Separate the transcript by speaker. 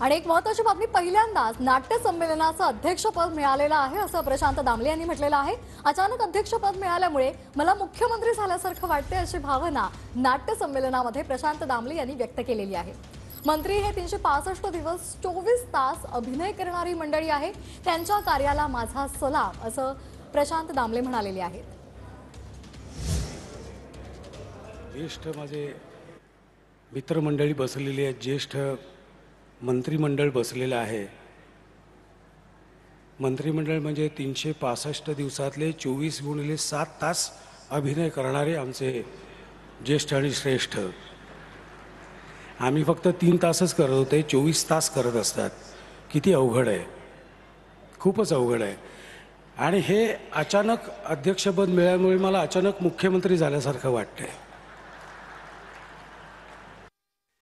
Speaker 1: आणि एक महत्वाची बातमी पहिल्यांदाच नाट्य संमेलनाचं अध्यक्षपद मिळालेलं आहे असं प्रशांत दामले यांनी म्हटलेलं आहे. अचानक अध्यक्षपद मिळाल्यामुळे मला मुख्यमंत्री झाल्यासारखं वाटते अशी भावना नाट्य संमेलनामध्ये प्रशांत दामले यांनी व्यक्त केलेली आहे. मंत्री हे तीनशे पासष्ट दिवस चोवीस तास अभिनय करणारी मंडळी आहे त्यांच्या कार्याला माझा सलाम असं प्रशांत दामले म्हणालेले आहेत.
Speaker 2: ज्येष्ठ माझे मित्रमंडळी बसलेली आहेत. ज्येष्ठ मंत्रिमंडळ बसलेलं आहे. मंत्रिमंडळ म्हणजे तीनशे पासष्ट दिवसातले चोवीस गुणिले सात तास अभिनय करणारे आमचे ज्येष्ठ आणि श्रेष्ठ. आम्ही फक्त तीन तासच करत होते चोवीस तास करत असतात. किती अवघड आहे. खूपच अवघड आहे. आणि हे अचानक अध्यक्षपद मिळाल्यामुळे मला अचानक मुख्यमंत्री झाल्यासारखं वाटतंय.